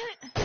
it?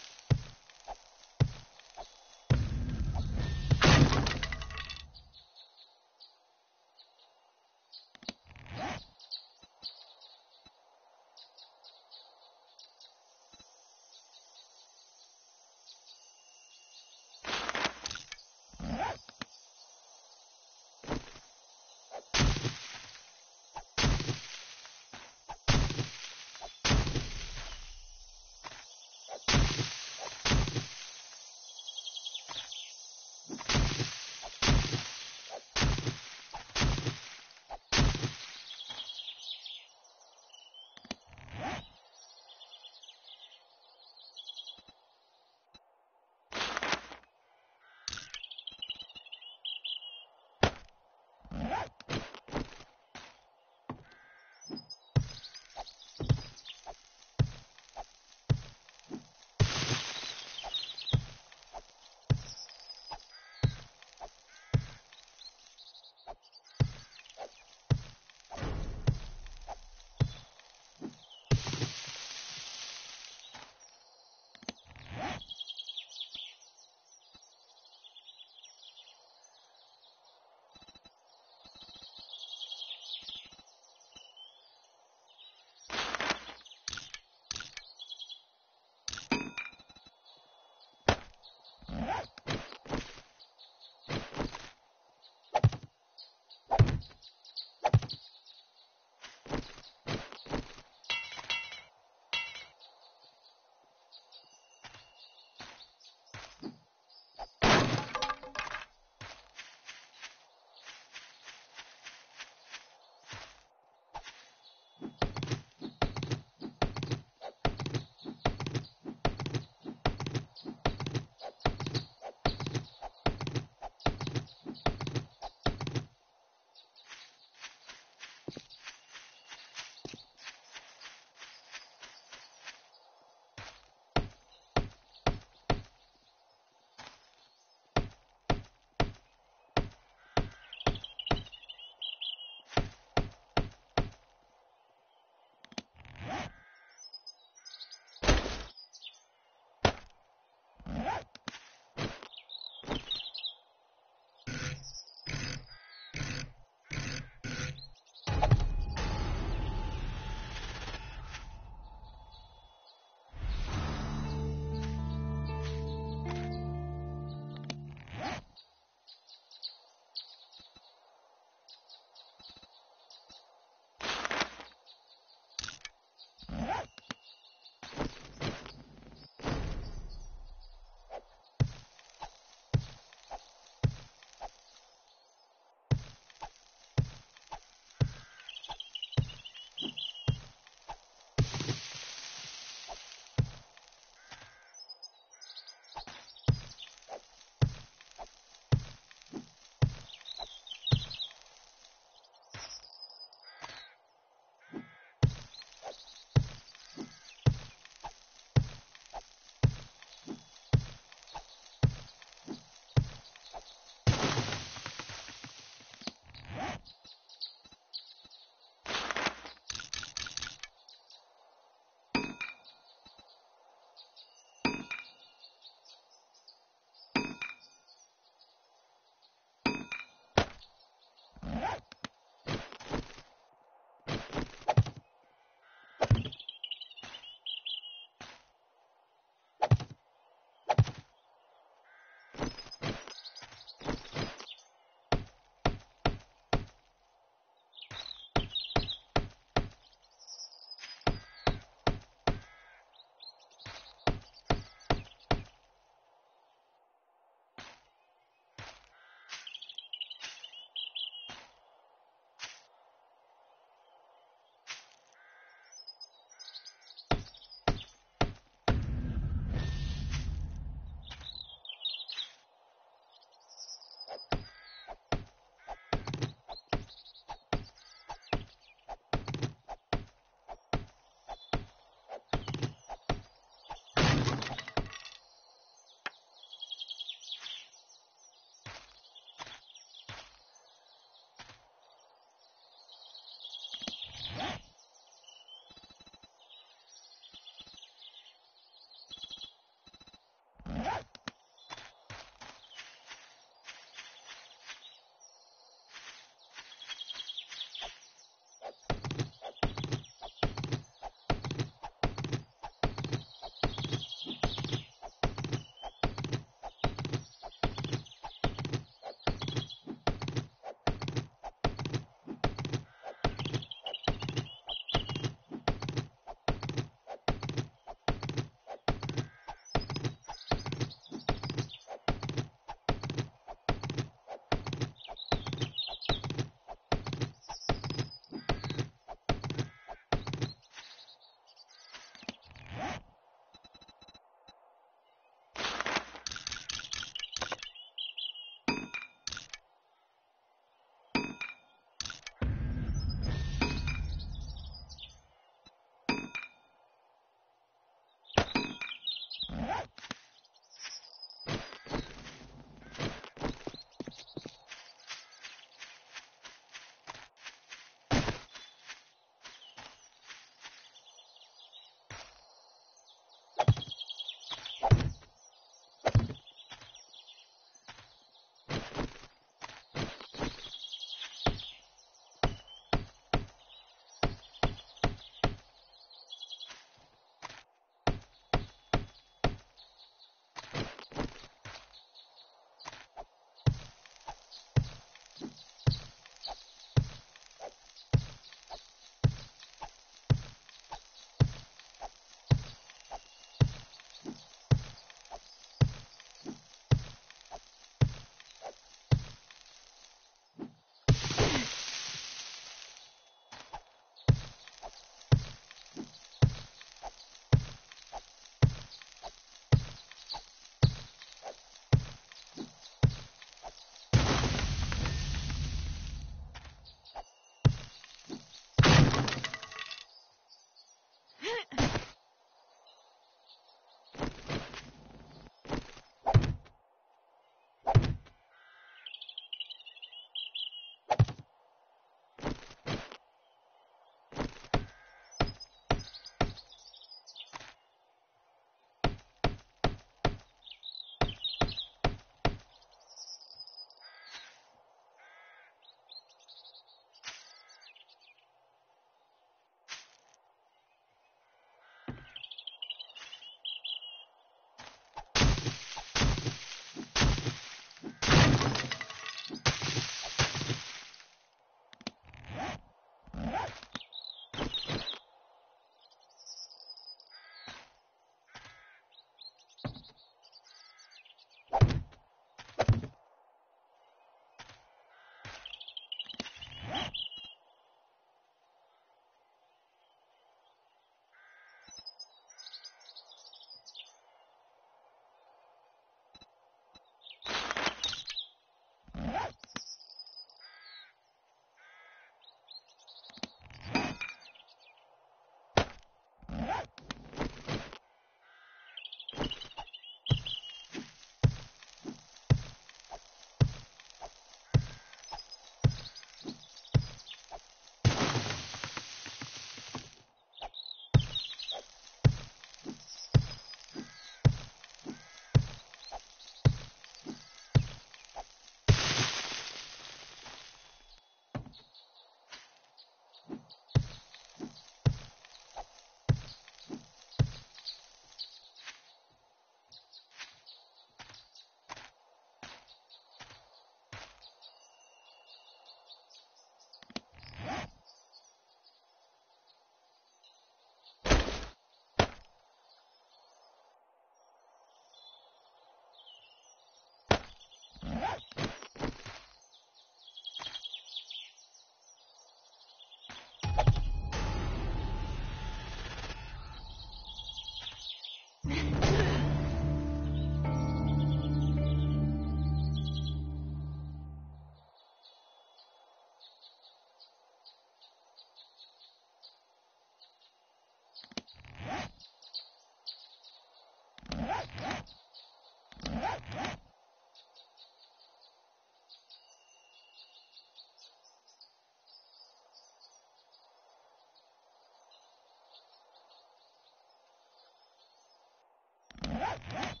Yeah.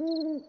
ooh,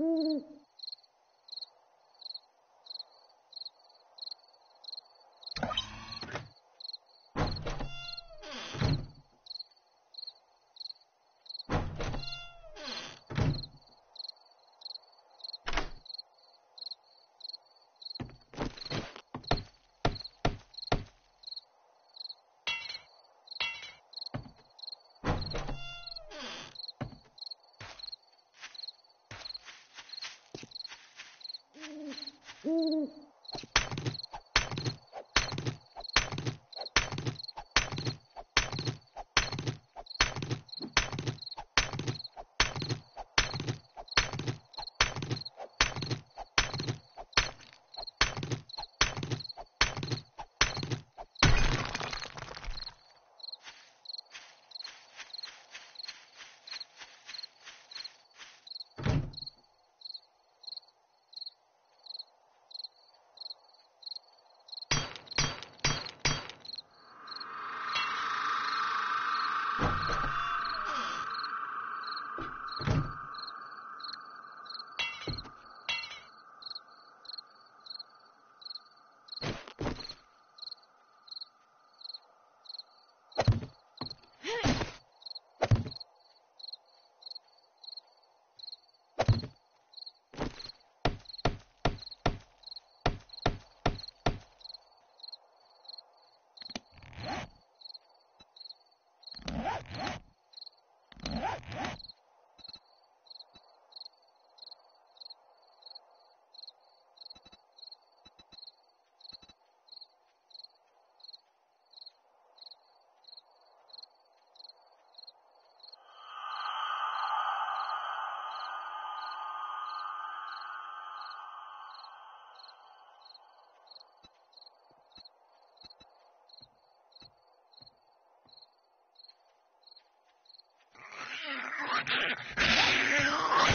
Ooh. Ooh. Ha ha ha ha!